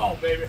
Come on, baby.